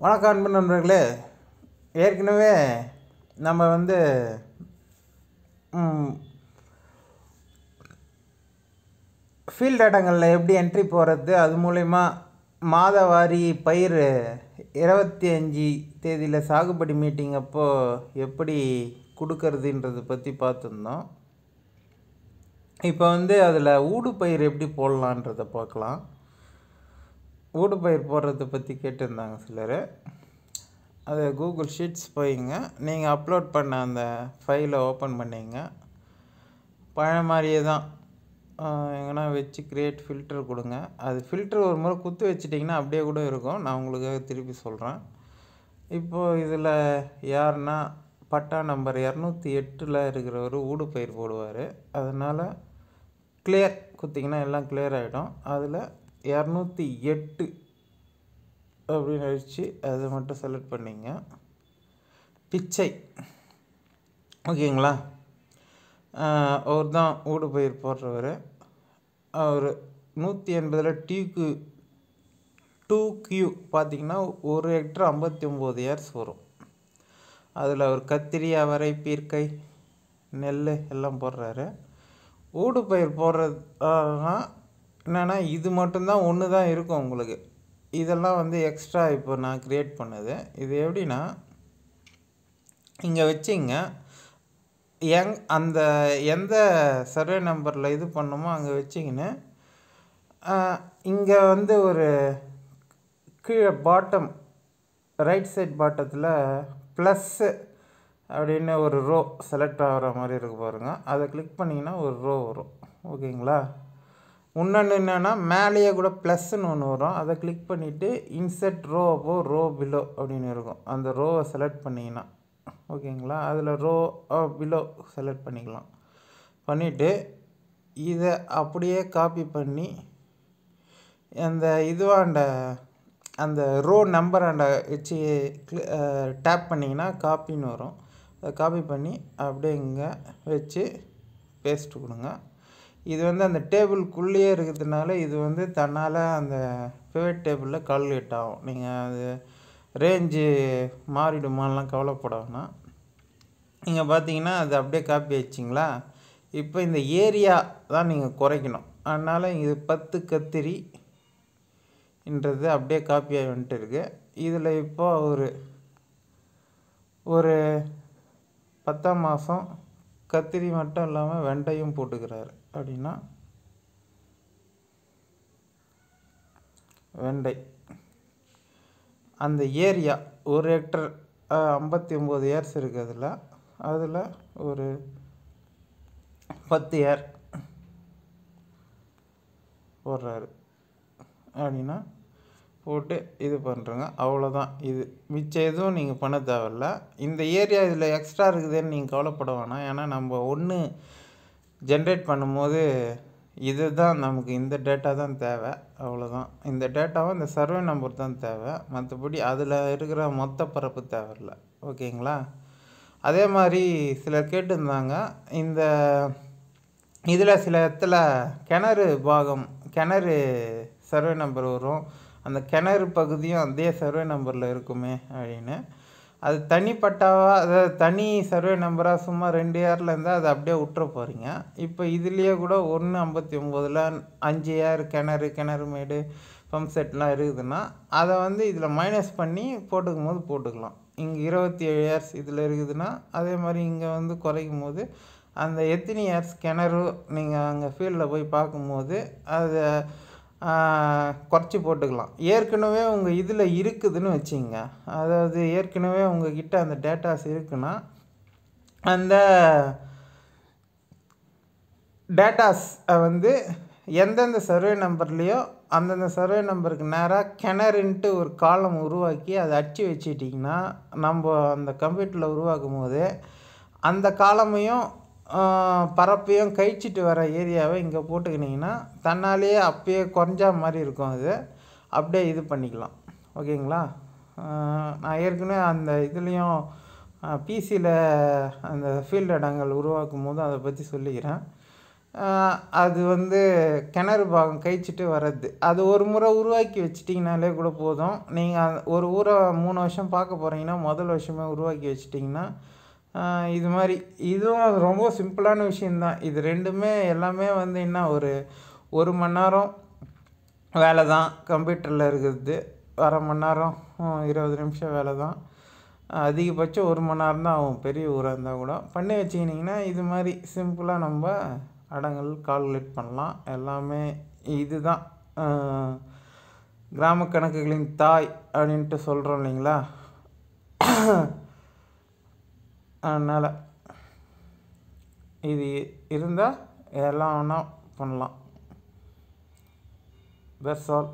வணக்கம் அன்பு நண்பர்களே. ஏற்கனவே நம்ம வந்து ஃபீல்ட் இடங்களில் எப்படி என்ட்ரி போகிறது அது மூலயமா மாதவாரி பயிர் இருபத்தி அஞ்சு தேதியில் சாகுபடி மீட்டிங் அப்போது எப்படி கொடுக்கறதுன்றதை பற்றி பார்த்துருந்தோம். இப்போ வந்து அதில் ஊடு பயிர் எப்படி போடலான்றதை பார்க்கலாம். ஊடு பயிர் போடுறதை பற்றி கேட்டிருந்தாங்க சிலர். அது கூகுள் ஷீட்ஸ் போயிங்க. நீங்கள் அப்லோட் பண்ண அந்த ஃபைலை ஓப்பன் பண்ணிங்க. பழைய மாதிரியே தான் எங்கன்னா வச்சு கிரியேட் ஃபில்டர் கொடுங்க. அது ஃபில்டர் ஒரு முறை குத்து வச்சிட்டிங்கன்னா அப்படியே கூட இருக்கும். நான் உங்களுக்காக திருப்பி சொல்கிறேன் இப்போது இதில் யாருன்னா பட்டா நம்பர் இரநூத்தி எட்டில் இருக்கிறவர் ஊடு பயிர் போடுவார். அதனால் கிளியர் குத்திங்கன்னா எல்லாம் கிளியர் ஆகிடும் அதில் இரநூத்தி எட்டு அப்படின்னு அடித்து அதை மட்டும் செலக்ட் பண்ணிங்க. பிச்சை. ஓகேங்களா? அவர் தான் ஊடு பயிர் போடுறவர். அவர் நூற்றி எண்பதில் டியூக்கு டூ கியூ பார்த்திங்கன்னா ஒரு ஹெக்டர் ஐம்பத்தி ஒம்பது இயர்ஸ் வரும். அதில் அவர் கத்திரி அவரை பீர்க்கை நெல் எல்லாம் போடுறாரு. ஊடு பயிர் போடுறதுனா என்னென்னா இது மட்டும்தான் ஒன்று தான் இருக்கும் உங்களுக்கு. இதெல்லாம் வந்து எக்ஸ்ட்ரா இப்போ நான் க்ரியேட் பண்ணது. இது எப்படின்னா இங்கே வச்சிங்க. எங் அந்த எந்த சர்வே நம்பரில் இது பண்ணுமோ அங்கே வச்சிங்கன்னு இங்கே வந்து ஒரு கீழே பாட்டம் ரைட் சைட் பாட்டத்தில் ப்ளஸ்ஸு அப்படின்னு ஒரு ரோ செலக்ட் ஆகிற மாதிரி இருக்கு பாருங்கள் அதை கிளிக் பண்ணிங்கன்னா ஒரு ரோ வரும். ஓகேங்களா இன்னொன்று என்னென்னா மேலேயே கூட ப்ளஸ்ன்னு ஒன்று வரும். அதை கிளிக் பண்ணிவிட்டு இன்செர்ட் ரோ அப்போ ரோ பிலோ அப்படின்னு இருக்கும். அந்த ரோவை செலக்ட் பண்ணிங்கன்னா. ஓகேங்களா? அதில் ரோ பிலோ செலக்ட் பண்ணிக்கலாம். பண்ணிவிட்டு இதை அப்படியே காப்பி பண்ணி அந்த இதுவாண்ட அந்த ரோ நம்பராண்ட வச்சு டேப் பண்ணிங்கன்னா காப்பின்னு வரும். அதை காப்பி பண்ணி அப்படியே இங்கே வச்சு பேஸ்ட் கொடுங்க. இது வந்து அந்த டேபிள்குள்ளேயே இருக்கிறதுனால இது வந்து தன்னால் அந்த பிவைட் டேபிளில் கால்குலேட் ஆகும். நீங்கள் அது ரேஞ்சு மாறிடுமாலாம் கவலைப்பட வேணாம். நீங்கள் பார்த்தீங்கன்னா அது அப்படியே காப்பி ஆயிடுச்சிங்களா? இப்போ இந்த ஏரியா தான் நீங்கள் குறைக்கணும். அதனால் இது பத்து கத்திரின்றது அப்படியே காப்பி ஆகி வந்துட்டு இருக்குது இதில் இப்போ ஒரு ஒரு பத்தாம் மாதம் கத்திரி மட்டும் இல்லாமல் வெண்டையும் போட்டுக்கிறாரு. அப்படின்னா வெண்டை. அந்த ஏரியா ஒரு ஹெக்டர் ஐம்பத்தி ஒம்பது ஏர்ஸ் இருக்குது அதில். அதில் ஒரு பத்து ஏர் போடுறாரு. அப்படின்னா போட்டு இது பண்ணுறங்க அவ்வளோதான் இது மிச்சம் எதுவும் நீங்கள் பண்ண தேவையில்ல. இந்த ஏரியா இதில் எக்ஸ்ட்ரா இருக்குதுன்னு நீங்கள் கவலைப்பட வேணாம். ஏன்னா நம்ம ஒன்று ஜென்ரேட் பண்ணும்போது இது தான் நமக்கு இந்த டேட்டா தான் தேவை. அவ்வளோதான் இந்த டேட்டாவும் இந்த சர்வே நம்பர் தான் தேவை. மற்றபடி அதில் இருக்கிற மொத்த பரப்பு தேவையில்ல. ஓகேங்களா? அதே மாதிரி சிலர் கேட்டிருந்தாங்க இந்த இதில் சில இடத்துல கிணறு பாகம் கிணறு சர்வே நம்பர் வரும். அந்த கிணறு பகுதியும் அதே சர்வே நம்பரில் இருக்குமே அப்படின்னு. அது தனிப்பட்டாவாக அதாவது தனி சர்வே நம்பராக சும்மா ரெண்டு ஏரில் இருந்தால் அதை அப்படியே விட்டுற போகிறீங்க இப்போ இதுலேயே கூட ஒன்று ஐம்பத்தி ஒம்போதில் அஞ்சு ஏர் கிணறு கிணறு மேடு பம்ப் செட்லாம் இருக்குதுன்னா அதை வந்து இதில் மைனஸ் பண்ணி போட்டுக்கும் போது போட்டுக்கலாம். இங்கே இருபத்தி ஏழு ஏர்ஸ் இதில் இருக்குதுன்னா அதே மாதிரி இங்கே வந்து குறைக்கும் போது அந்த எத்தனை இயர்ஸ் கிணறு நீங்கள் அங்கே ஃபீல்டில் போய் பார்க்கும்போது அதை குறைச்சி போட்டுக்கலாம். ஏற்கனவே உங்கள் இதில் இருக்குதுன்னு வச்சுங்க. அதாவது ஏற்கனவே உங்ககிட்ட அந்த டேட்டாஸ் இருக்குன்னா அந்த டேட்டாஸ் வந்து எந்தெந்த சர்வே நம்பர்லேயோ அந்தந்த சர்வே நம்பருக்கு நேராக கிணறுன்ட்டு ஒரு காலம் உருவாக்கி அதை அடித்து வச்சுட்டிங்கன்னா நம்ம அந்த கம்ப்யூட்டரில் உருவாக்கும் போது அந்த காலமையும் பரப்பையும் கழிச்சிட்டு வர ஏரியாவை இங்கே போட்டுக்கினிங்கன்னா தன்னாலேயே அப்பயே குறைஞ்சா மாதிரி இருக்கும் அது. அப்படியே இது பண்ணிக்கலாம். ஓகேங்களா? நான் ஏற்கனவே அந்த இதுலேயும் பிசியில் அந்த ஃபீல்டு இடங்கள் உருவாக்கும் போது அதை பற்றி சொல்லிக்கிறேன். அது வந்து கிணறு பாகம் கழிச்சிட்டு வர்றது. அது ஒரு முறை உருவாக்கி வச்சிட்டிங்கனாலே கூட போதும். நீங்கள் ஒரு ஊரை மூணு வருஷம் பார்க்க போகிறீங்கன்னா முதல் வருஷமே உருவாக்கி வச்சிட்டிங்கன்னா இது மாதிரி இதுவும் ரொம்ப சிம்பிளான விஷயந்தான் இது ரெண்டுமே எல்லாமே வந்து என்ன ஒரு ஒரு மணி நேரம் வேலை தான் கம்ப்யூட்டரில் இருக்கிறது அரை மணி நேரம் இருபது நிமிஷம் வேலை தான் அதிகபட்சம் ஒரு மணி நேரம் தான் ஆகும். பெரிய ஊராக இருந்தால் கூட. பண்ணி வச்சுக்கினிங்கன்னா இது மாதிரி சிம்பிளாக நம்ம அடங்கல் கால்குலேட் பண்ணலாம். எல்லாமே இதுதான். கிராம கணக்குகளின் தாய் அப்படின்ட்டு சொல்கிறோம் இல்லைங்களா? அதனால் இது இருந்தால் எல்லாம் வேணால் பண்ணலாம். That's all